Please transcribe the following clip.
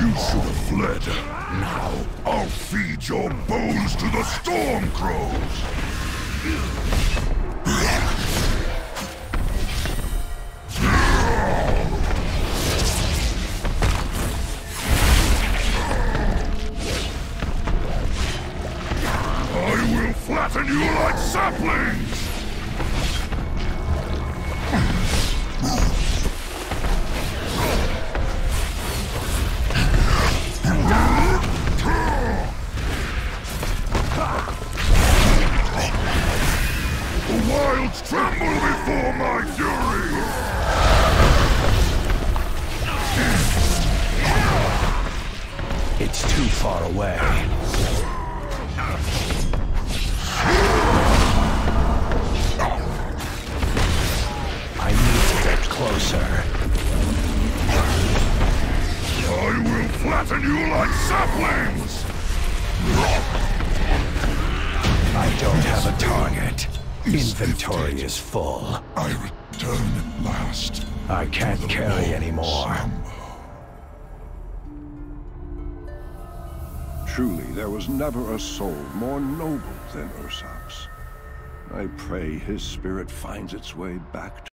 should have fled. Now, I'll feed your bones to the storm crows. I will flatten you like saplings! Wilds tremble before my fury! It's too far away. I need to get closer. I will flatten you like saplings! Inventory is full. I return at last. I can't carry anymore. Truly, there was never a soul more noble than Ursoc's. I pray his spirit finds its way back to